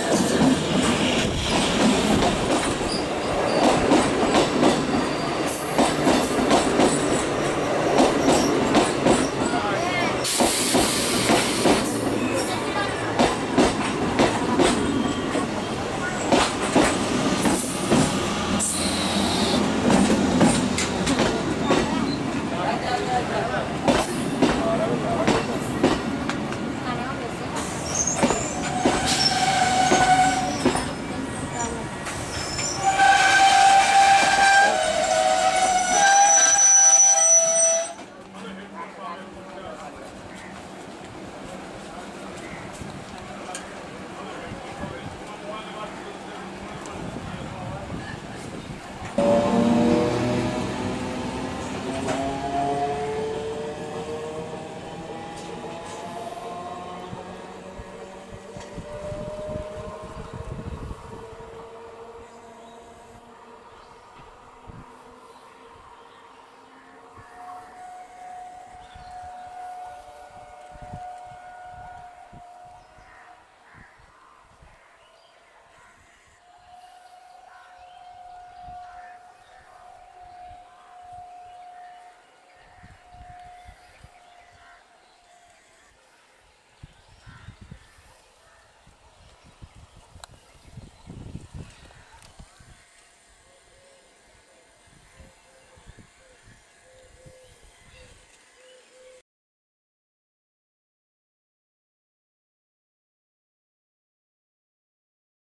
Yeah.